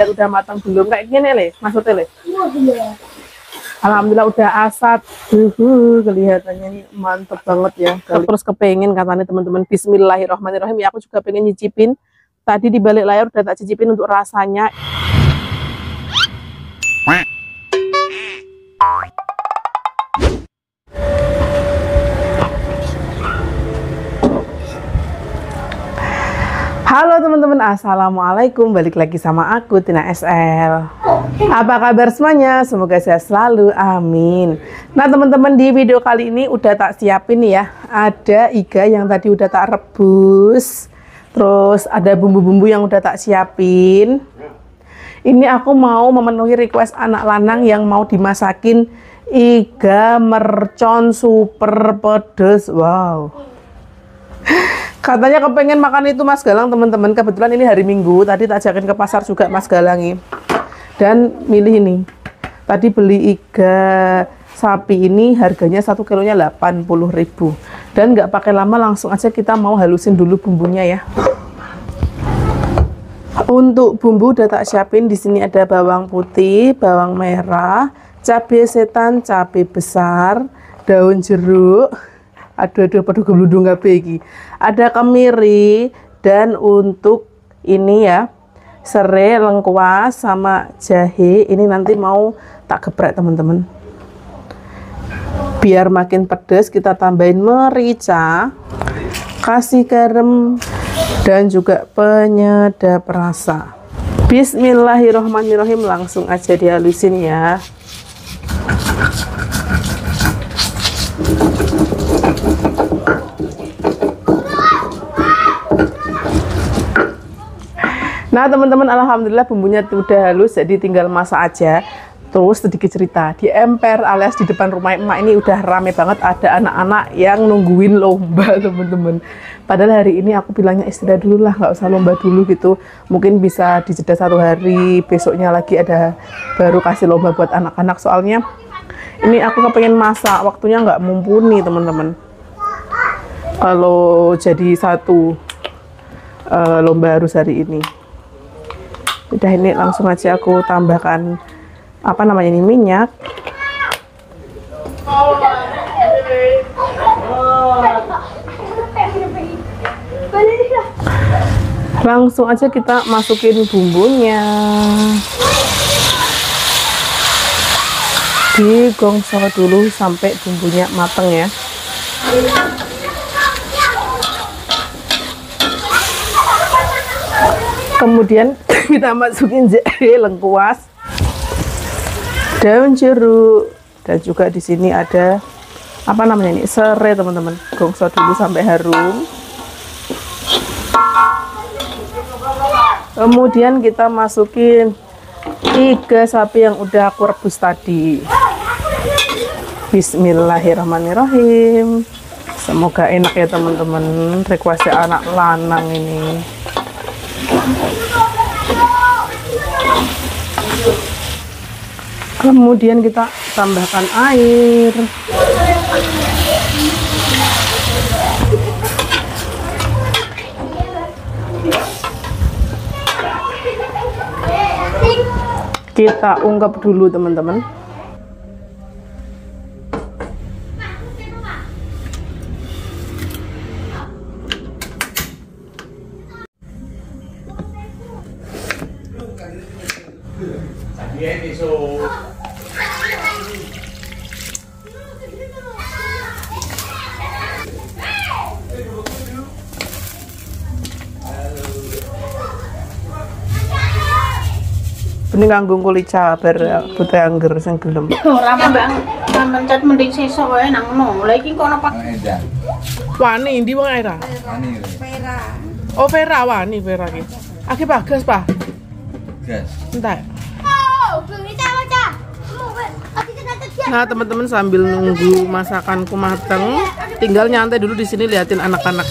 lihat udah matang belum kayak gini le. Maksudnya le? Alhamdulillah udah asat. Uhuh, kelihatannya ini mantep banget ya. Terus kepengen katanya teman-teman Bismillahirrahmanirrahim. Ya aku juga pengen nyicipin. Tadi di balik layar udah tak cicipin untuk rasanya Assalamualaikum. Balik lagi sama aku, Tina SL Apa kabar semuanya? Semoga sehat selalu, amin. Nah teman-teman di video kali ini udah tak siapin ya. Ada iga yang tadi udah tak rebus. Terus ada bumbu-bumbu yang udah tak siapin. Ini aku mau memenuhi request anak lanang yang mau dimasakin Iga mercon super pedes. Wow Katanya kepengen makan itu Mas Galang teman-teman. Kebetulan ini hari Minggu. Tadi tak ajakin ke pasar juga Mas Galangi. Dan milih ini. Tadi beli iga sapi ini harganya satu kilonya 80.000 dan nggak pakai lama langsung aja kita mau halusin dulu bumbunya ya untuk bumbu udah tak siapin di sini ada bawang putih bawang merah cabai setan cabai besar daun jeruk aduh aduh pada geludung kabeh ada kemiri dan untuk ini ya serai lengkuas sama jahe. Ini nanti mau tak geprek teman-teman. Biar makin pedas kita tambahin merica kasih garam dan juga penyedap rasa. Bismillahirrohmanirrohim langsung aja dihalusin ya Nah teman-teman Alhamdulillah bumbunya udah halus jadi tinggal masak aja. Terus sedikit cerita di emper alias di depan rumah emak ini udah rame banget ada anak-anak yang nungguin lomba teman-teman. Padahal hari ini aku bilangnya istirahat dulu lah nggak usah lomba dulu gitu. Mungkin bisa dijeda satu hari besoknya lagi ada baru kasih lomba buat anak-anak. Soalnya Ini aku kepengen masak waktunya nggak mumpuni teman-teman. Kalau jadi satu uh, lomba harus hari ini udah ini langsung aja aku tambahkan apa namanya ini minyak. Langsung aja kita masukin bumbunya. Digongso dulu sampai bumbunya mateng ya kemudian kita masukin jahe lengkuas. Daun jeruk. Dan juga di sini ada apa namanya ini serai teman-teman. Gongso dulu sampai harum. Kemudian kita masukin tiga sapi yang udah aku rebus tadi. Bismillahirrahmanirrahim. Semoga enak ya teman-teman. Requestnya anak lanang ini kemudian kita tambahkan air. Kita ungkep dulu teman-teman ini nganggung kulit cabar putih angger sing gelem. Ora mbak. Mencet mending sesuk wae nang ngono. Lha iki kok napa wani ndi wong Aira? Wani. Vera oh Vera wani Vera iki. Aki bagas pak Gas. entar oh berita baca Nah teman-teman sambil nunggu masakanku mateng, tinggal nyantai dulu di sini liatin anak-anak.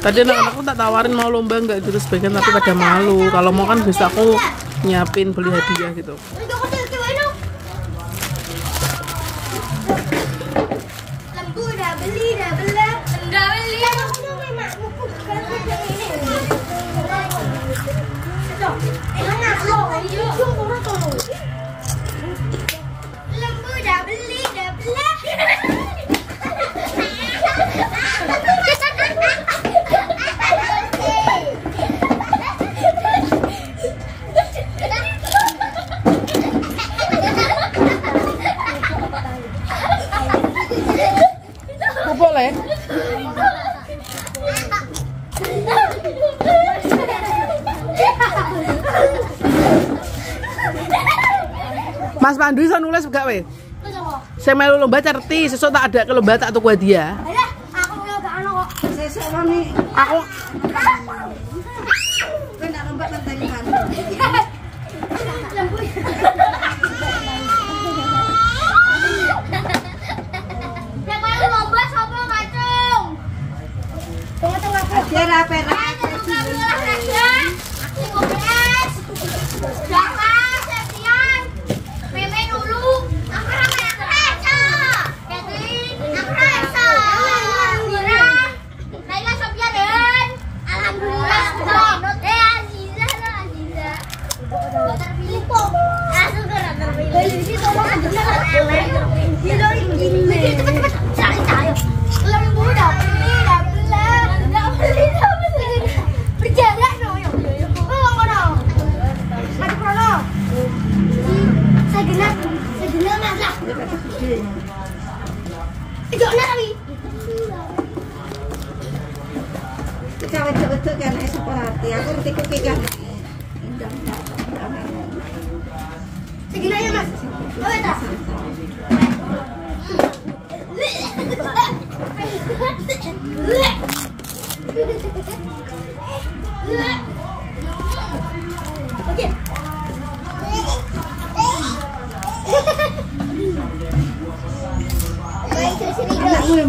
Tadi anak-anakku tak tawarin mau lomba nggak gitu sebagian tapi pada malu. Kalau mau kan bisa aku nyiapin beli hadiah gitu. Mas Pandu iso nulis gak we? Terus apa? Saya melu lomba certi, sesuk tak ada ke lomba tak tuku hadiah. Alah, aku mau gak ano kok. Sesuk Aku kan. Lembu. Yang mau lomba siapa Okey. Baik, saya sini. Anakmu yang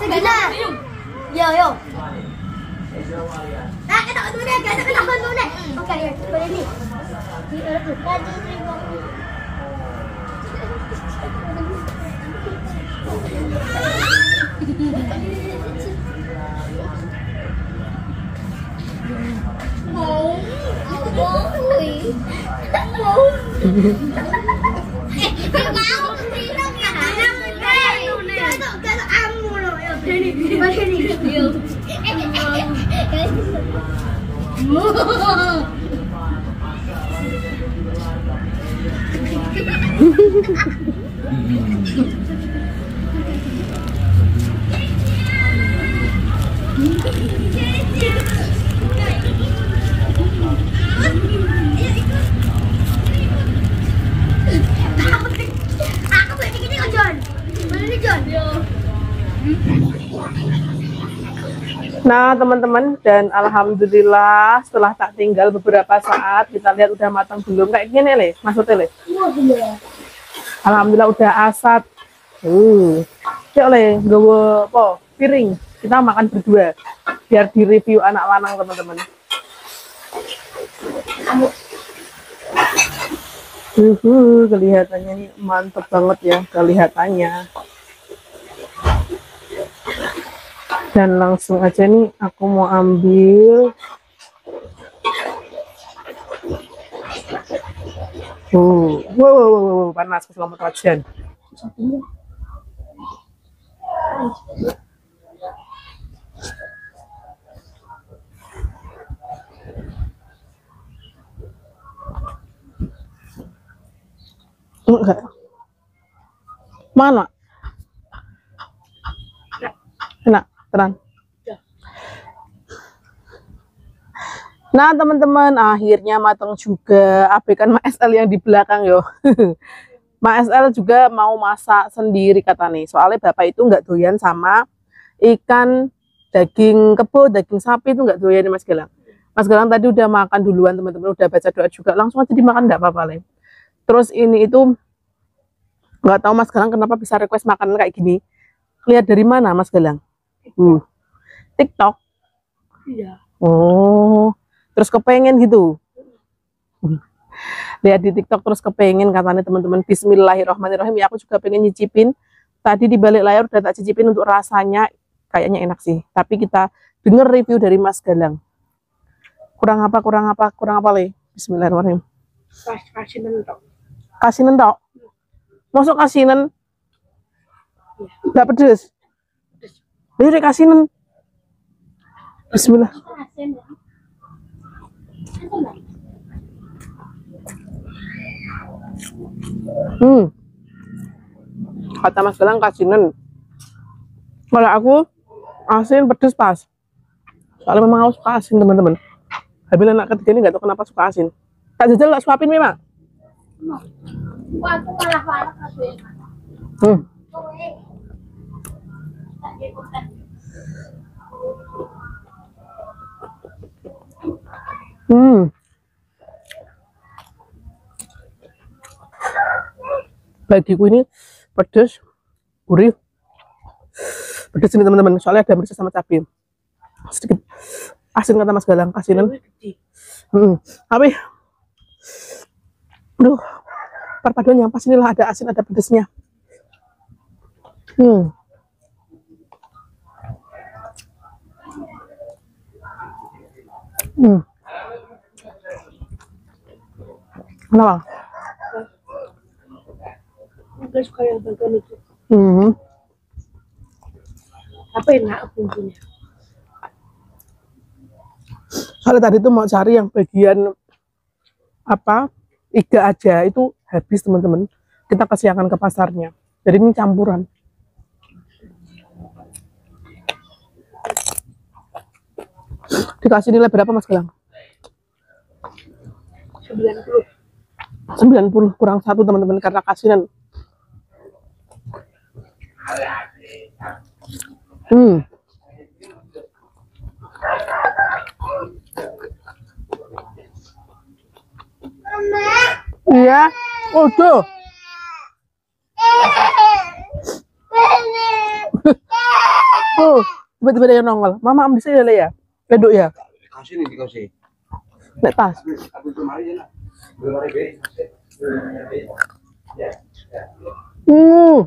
Segala. Yo yo. Ah, kita dulu deh, kita kena dulu deh. Oke, ya, boleh nih. Di urut tuh. Dua. Mau, mau, mau. Aku berarti gini kok John. Mana nih John? Nah teman-teman dan alhamdulillah setelah tak tinggal beberapa saat kita lihat udah matang belum. Kayak gini le. Maksudnya le? Wah bener. alhamdulillah udah asat. Uh cek le gawa apa? Piring. Kita makan berdua. Biar di review anak lanang teman-teman. Uhuh, kelihatannya ini mantep banget ya kelihatannya dan langsung aja nih aku mau ambil Uh, wow, wow, wow, wow, panas selamat wajan. Enggak. Mana? Enak, terang. Nah, teman-teman, akhirnya matang juga. Abaikan Mak SL yang di belakang yo. Mak SL juga mau masak sendiri kata nih. Soalnya bapak itu nggak doyan sama ikan daging kebo, daging sapi itu nggak doyan Mas Gelang. Mas Gelang tadi udah makan duluan teman-teman, udah baca doa juga. Langsung aja dimakan nggak apa-apa, Le. Terus ini itu Nggak tahu Mas Galang kenapa bisa request makanan kayak gini. Lihat dari mana Mas Galang? Hmm. TikTok. Iya. Oh, terus kepengen gitu. Lihat di TikTok terus kepengen katanya teman-teman. Bismillahirrahmanirrahim. Ya aku juga pengen nyicipin. Tadi di balik layar udah tak cicipin untuk rasanya kayaknya enak sih. Tapi kita denger review dari Mas Galang. Kurang apa? Kurang apa? Kurang apa le? Bismillahirrahmanirrahim. Kasih nentok. Kasinan tok. Masuk kasinan. Enggak pedes. Ini kasinan. Bismillah. Hmm. Kata Mas Galang kasinan. Kalau aku asin pedes pas. Soalnya memang aku suka asin teman-teman. Habis anak ketiga ini nggak tahu kenapa suka asin. Tak jajal nggak suapin memang. Aku malah malah Hmm. Hmm. Bagiku ini pedas, gurih. Pedas ini teman-teman, soalnya ada merica sama cabai. Sedikit asin kata Mas Galang, kasinan. Hmm. Tapi, aduh, perpaduan yang pas inilah ada asin, ada pedasnya. Hmm. Hmm. Kenapa? Enggak suka yang bagian itu. Hmm. Apa enak bumbunya? Soalnya tadi tuh mau cari yang bagian apa iga aja itu habis teman-teman. Kita kesiangan ke pasarnya. Jadi ini campuran. Dikasih nilai berapa Mas Galang? 90. 90 kurang satu teman-teman karena kasinan. Hmm. Iya. Oh, tuh. Oh, tiba-tiba ada yang nongol. Mama am di sini lah ya. Leduk ya. Kasih nih dikasih. Nek kemarin ya. Kemarin be. Hmm.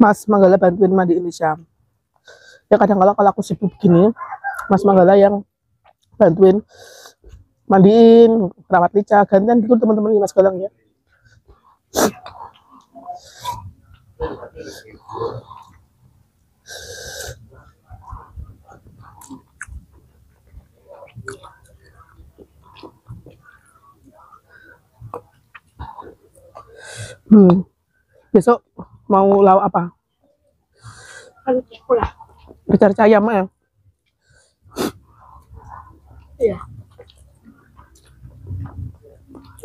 Mas Manggala bantuin mandi Indonesia. Ya kadang kala kalau aku sibuk gini, Mas Manggala yang bantuin mandiin, rawat Lica, gantian gitu teman-teman Mas Galang ya. Hmm. Besok mau lauk apa? Bercarca ayam ya? Iya.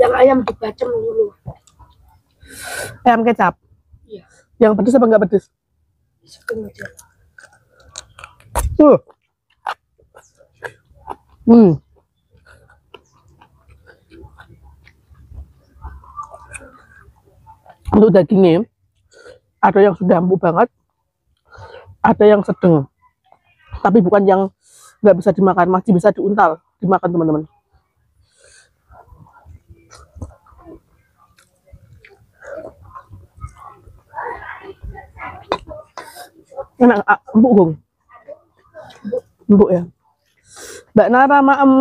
Yang ayam dibacem dulu. Ayam kecap. Iya. Yang pedes apa enggak pedes? Setengah. Uh. Hmm. Untuk dagingnya ada yang sudah empuk banget, ada yang sedang, tapi bukan yang nggak bisa dimakan, masih bisa diuntal, dimakan teman-teman. Enak, ah, empuk gong. Empuk ya. Mbak Nara maem.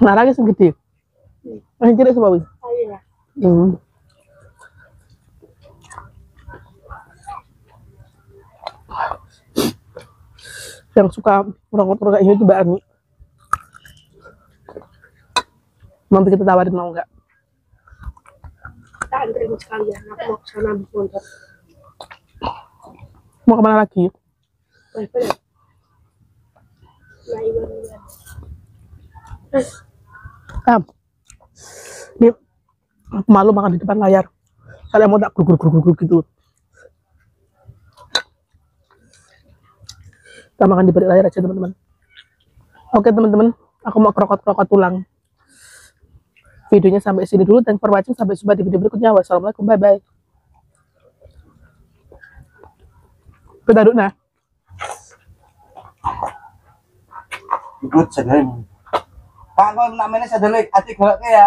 Nara ki segede. Yang cilik sapa wis? Iya. Yang suka kurang-kurang kayak gini tuh Mbak Ani. Nanti kita tawarin mau nggak? Kita anterin sekalian. Aku mau ke sana motor. Mau ke mana lagi? Baik-baik. Nah. Ah. Ini aku malu makan di depan layar. Kalian mau tak grugur grugur grugur gitu. Kita makan di balik layar aja teman-teman. Oke teman-teman, aku mau krokot-krokot tulang. Videonya sampai sini dulu. Thanks for watching. Sampai jumpa di video berikutnya. Wassalamualaikum. Bye-bye. Kita duduk nah. Ikut. Pak, kau namanya sadar, atik golek ya.